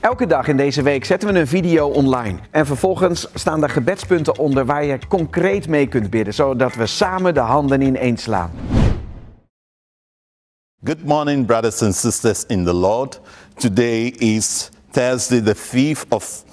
Elke dag in deze week zetten we een video online. En vervolgens staan er gebedspunten onder waar je concreet mee kunt bidden, zodat we samen de handen ineens slaan. Good morning, brothers and sisters in the Lord. Today is Thursday, the 5th of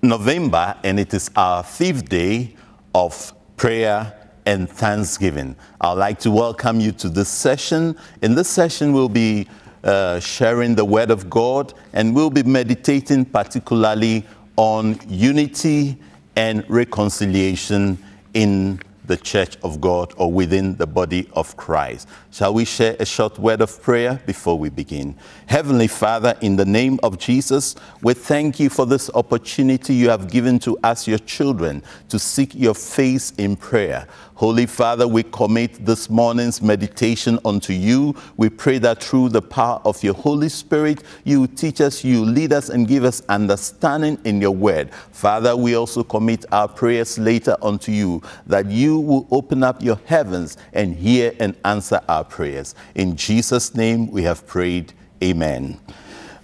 November, and it is our fifth day of prayer and thanksgiving. I'd like to welcome you to this session. In this session, we'll be uh, sharing the Word of God, and we'll be meditating particularly on unity and reconciliation in the church of God or within the body of Christ. Shall we share a short word of prayer before we begin? Heavenly Father, in the name of Jesus, we thank you for this opportunity you have given to us, your children, to seek your face in prayer. Holy Father, we commit this morning's meditation unto you. We pray that through the power of your Holy Spirit, you teach us, you lead us, and give us understanding in your word. Father, we also commit our prayers later unto you, that you will open up your heavens and hear and answer our prayers. In Jesus' name we have prayed. Amen.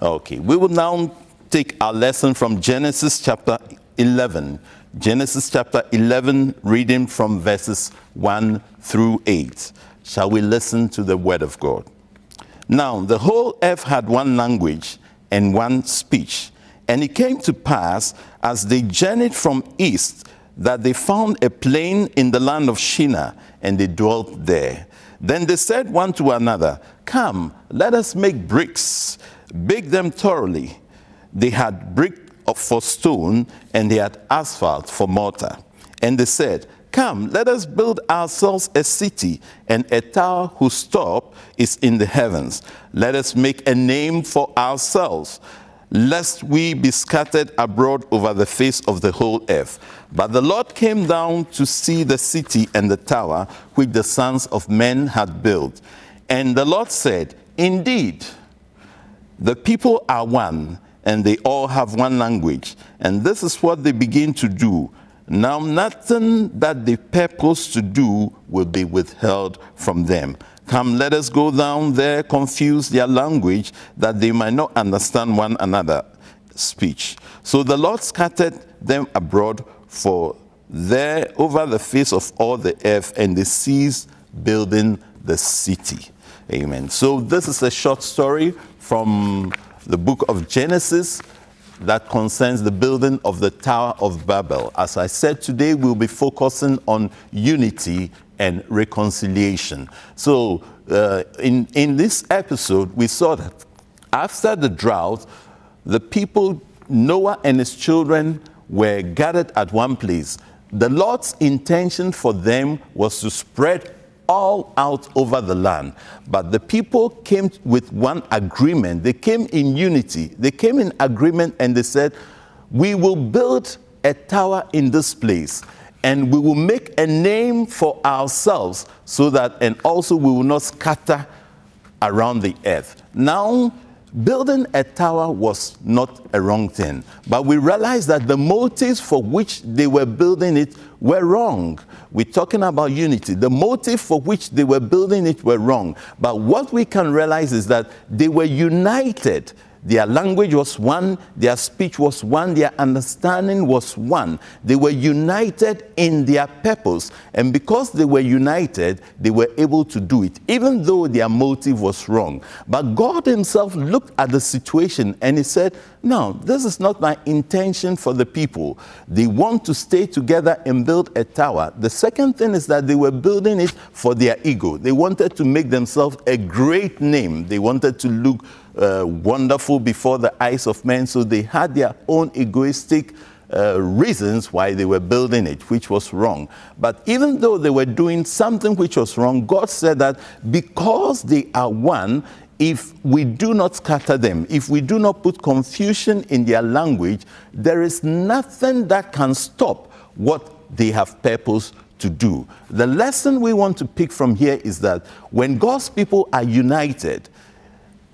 Okay, we will now take our lesson from Genesis chapter 11. Genesis chapter 11, reading from verses 1 through 8. Shall we listen to the word of God? Now, the whole earth had one language and one speech. And it came to pass, as they journeyed from east, that they found a plain in the land of Shinar, and they dwelt there. Then they said one to another, Come, let us make bricks, bake them thoroughly. They had brick for stone, and they had asphalt for mortar. And they said, Come, let us build ourselves a city and a tower whose top is in the heavens. Let us make a name for ourselves, lest we be scattered abroad over the face of the whole earth. But the Lord came down to see the city and the tower which the sons of men had built. And the Lord said, Indeed, the people are one and they all have one language. And this is what they begin to do. Now, nothing that they purpose to do will be withheld from them. Come, let us go down there, confuse their language, that they might not understand one another speech. So the Lord scattered them abroad for there over the face of all the earth, and they ceased building the city. Amen. So this is a short story from the book of Genesis that concerns the building of the Tower of Babel. As I said, today we'll be focusing on unity and reconciliation. So, uh, in, in this episode, we saw that after the drought, the people, Noah and his children, were gathered at one place. The Lord's intention for them was to spread all out over the land. But the people came with one agreement. They came in unity. They came in agreement and they said, We will build a tower in this place and we will make a name for ourselves so that, and also we will not scatter around the earth. Now, building a tower was not a wrong thing, but we realized that the motives for which they were building it were wrong. We're talking about unity. The motive for which they were building it were wrong. But what we can realize is that they were united their language was one, their speech was one, their understanding was one. They were united in their purpose. And because they were united, they were able to do it, even though their motive was wrong. But God Himself looked at the situation and He said, No, this is not my intention for the people. They want to stay together and build a tower. The second thing is that they were building it for their ego. They wanted to make themselves a great name, they wanted to look uh, wonderful before the eyes of men. So they had their own egoistic uh, reasons why they were building it, which was wrong. But even though they were doing something which was wrong, God said that because they are one, if we do not scatter them, if we do not put confusion in their language, there is nothing that can stop what they have purpose to do. The lesson we want to pick from here is that when God's people are united,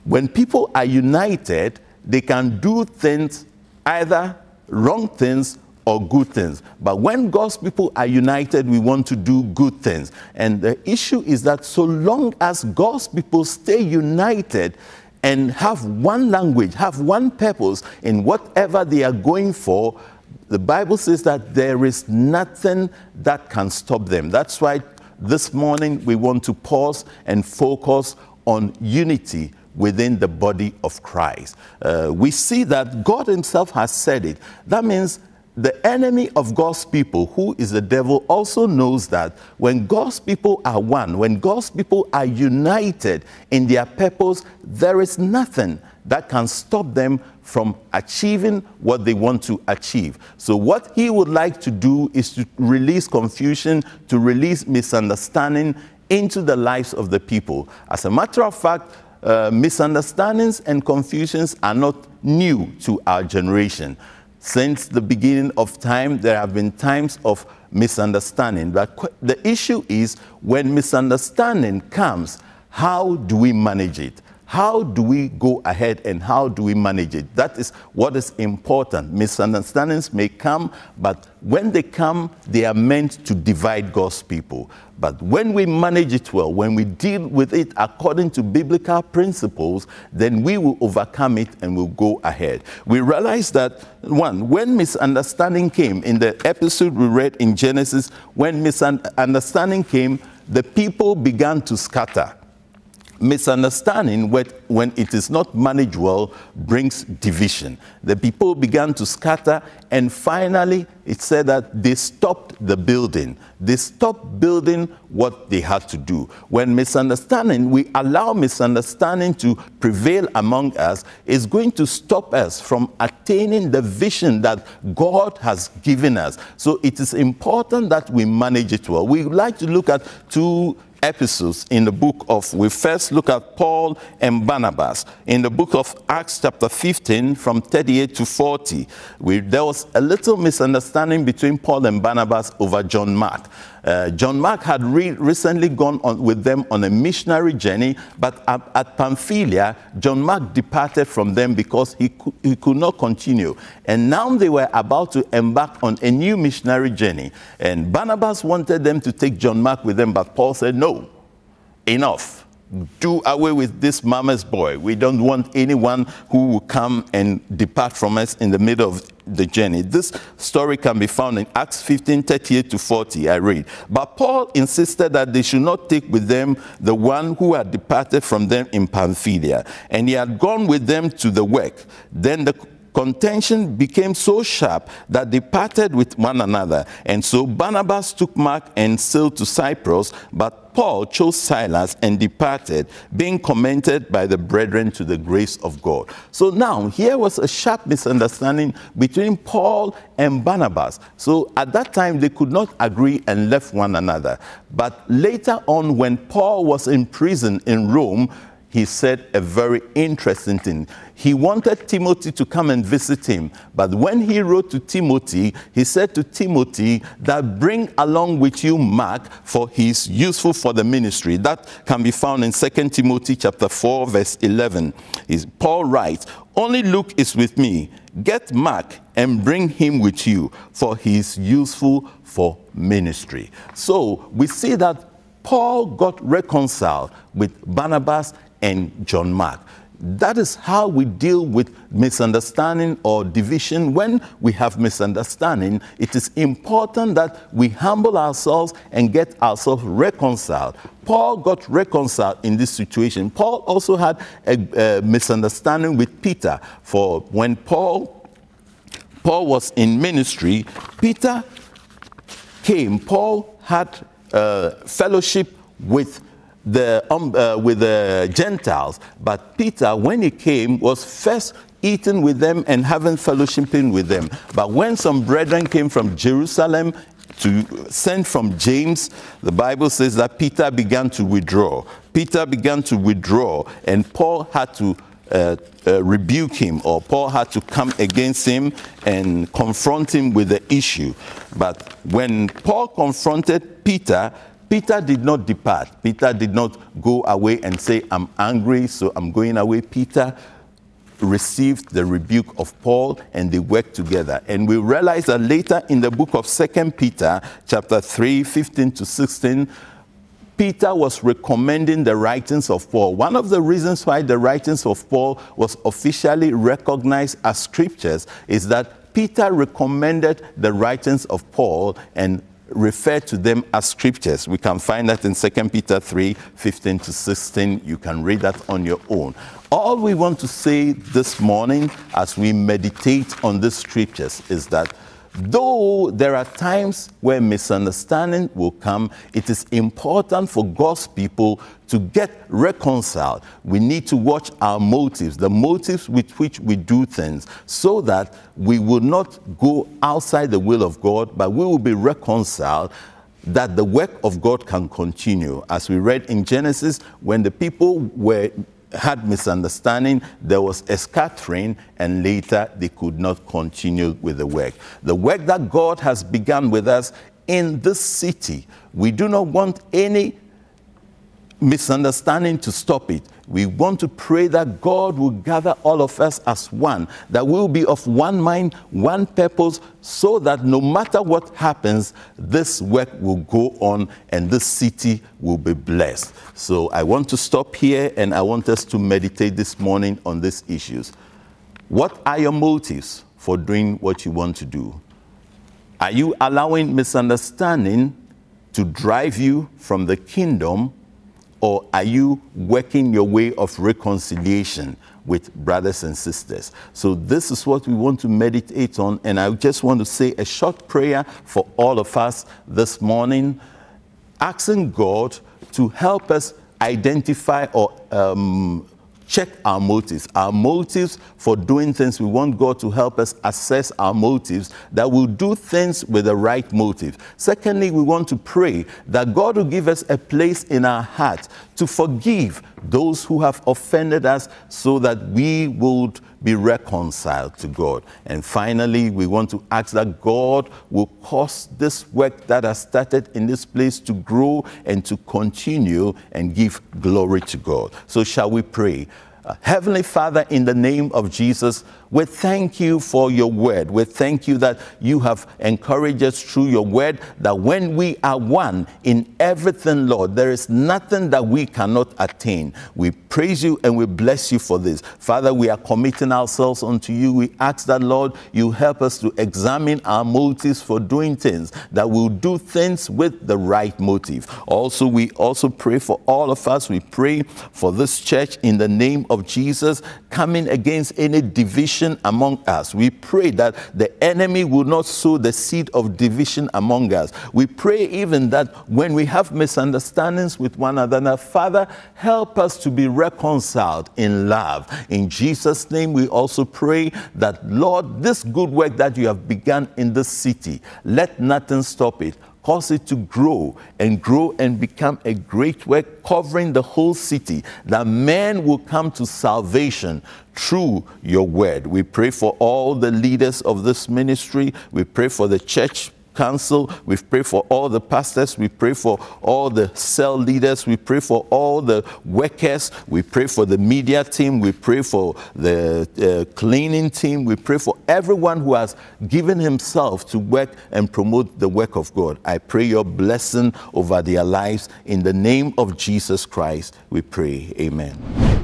when people are united, they can do things, either wrong things or good things. But when God's people are united, we want to do good things. And the issue is that so long as God's people stay united, and have one language, have one purpose in whatever they are going for, the Bible says that there is nothing that can stop them. That's why this morning we want to pause and focus on unity within the body of Christ. Uh, we see that God Himself has said it. That means the enemy of God's people, who is the devil, also knows that when God's people are one, when God's people are united in their purpose, there is nothing that can stop them from achieving what they want to achieve. So, what he would like to do is to release confusion, to release misunderstanding into the lives of the people. As a matter of fact, uh, misunderstandings and confusions are not new to our generation. Since the beginning of time, there have been times of misunderstanding. But the issue is when misunderstanding comes, how do we manage it? How do we go ahead and how do we manage it? That is what is important. Misunderstandings may come, but when they come, they are meant to divide God's people. But when we manage it well, when we deal with it according to biblical principles, then we will overcome it and we'll go ahead. We realize that, one, when misunderstanding came, in the episode we read in Genesis, when misunderstanding came, the people began to scatter misunderstanding when it is not managed well brings division. The people began to scatter, and finally, it said that they stopped the building. They stopped building what they had to do. When misunderstanding, we allow misunderstanding to prevail among us, is going to stop us from attaining the vision that God has given us. So it is important that we manage it well. We like to look at two episodes in the book of, we first look at Paul and Barnabas. In the book of Acts, chapter 15, from 38 to 40, we, there was a little misunderstanding between Paul and Barnabas over John Mark. Uh, John Mark had re recently gone on with them on a missionary journey, but at, at Pamphylia, John Mark departed from them because he, co he could not continue. And now they were about to embark on a new missionary journey. And Barnabas wanted them to take John Mark with them, but Paul said, No, enough do away with this mama's boy. We don't want anyone who will come and depart from us in the middle of the journey. This story can be found in Acts 15 38 to 40. I read. But Paul insisted that they should not take with them the one who had departed from them in Pamphylia, and he had gone with them to the work. Then the contention became so sharp that they parted with one another. And so Barnabas took Mark and sailed to Cyprus, but Paul chose Silas and departed, being commended by the brethren to the grace of God. So now, here was a sharp misunderstanding between Paul and Barnabas. So at that time, they could not agree and left one another. But later on, when Paul was in prison in Rome, he said a very interesting thing. He wanted Timothy to come and visit him, but when he wrote to Timothy, he said to Timothy that bring along with you Mark, for he is useful for the ministry. That can be found in 2 Timothy chapter 4, verse 11. Paul writes, Only Luke is with me. Get Mark and bring him with you, for he is useful for ministry. So we see that Paul got reconciled with Barnabas and John Mark. That is how we deal with misunderstanding or division. When we have misunderstanding, it is important that we humble ourselves and get ourselves reconciled. Paul got reconciled in this situation. Paul also had a, a misunderstanding with Peter. For when Paul Paul was in ministry, Peter came. Paul had uh, fellowship with the, um, uh, with the Gentiles. But Peter, when he came, was first eating with them and having fellowshipping with them. But when some brethren came from Jerusalem to send from James, the Bible says that Peter began to withdraw. Peter began to withdraw, and Paul had to uh, uh, rebuke him, or Paul had to come against him and confront him with the issue. But when Paul confronted Peter, Peter did not depart. Peter did not go away and say, I'm angry, so I'm going away. Peter received the rebuke of Paul and they worked together. And we realize that later in the book of Second Peter, chapter 3, 15 to 16, Peter was recommending the writings of Paul. One of the reasons why the writings of Paul was officially recognized as scriptures is that Peter recommended the writings of Paul and referred to them as scriptures. We can find that in 2 Peter 3 15 to 16. You can read that on your own. All we want to say this morning as we meditate on these scriptures is that Though there are times where misunderstanding will come, it is important for God's people to get reconciled. We need to watch our motives, the motives with which we do things, so that we will not go outside the will of God, but we will be reconciled that the work of God can continue. As we read in Genesis, when the people were had misunderstanding, there was a scattering, and later they could not continue with the work. The work that God has begun with us in this city, we do not want any misunderstanding to stop it. We want to pray that God will gather all of us as one, that we will be of one mind, one purpose, so that no matter what happens, this work will go on and this city will be blessed. So I want to stop here and I want us to meditate this morning on these issues. What are your motives for doing what you want to do? Are you allowing misunderstanding to drive you from the kingdom? Or are you working your way of reconciliation with brothers and sisters? So, this is what we want to meditate on. And I just want to say a short prayer for all of us this morning, asking God to help us identify or um, check our motives. Our motives for doing things, we want God to help us assess our motives, that we'll do things with the right motive. Secondly, we want to pray that God will give us a place in our heart to forgive those who have offended us so that we would be reconciled to God. And finally, we want to ask that God will cause this work that has started in this place to grow and to continue and give glory to God. So, shall we pray? Uh, Heavenly Father, in the name of Jesus, we thank you for your word. We thank you that you have encouraged us through your word that when we are one in everything, Lord, there is nothing that we cannot attain. We praise you and we bless you for this. Father, we are committing ourselves unto you. We ask that, Lord, you help us to examine our motives for doing things, that we'll do things with the right motive. Also, we also pray for all of us. We pray for this church in the name of Jesus, coming against any division division among us. We pray that the enemy will not sow the seed of division among us. We pray even that when we have misunderstandings with one another, Father, help us to be reconciled in love. In Jesus' name, we also pray that, Lord, this good work that you have begun in this city, let nothing stop it cause it to grow and grow and become a great work covering the whole city, that men will come to salvation through your word. We pray for all the leaders of this ministry. We pray for the church council. We pray for all the pastors. We pray for all the cell leaders. We pray for all the workers. We pray for the media team. We pray for the uh, cleaning team. We pray for everyone who has given himself to work and promote the work of God. I pray your blessing over their lives. In the name of Jesus Christ, we pray. Amen.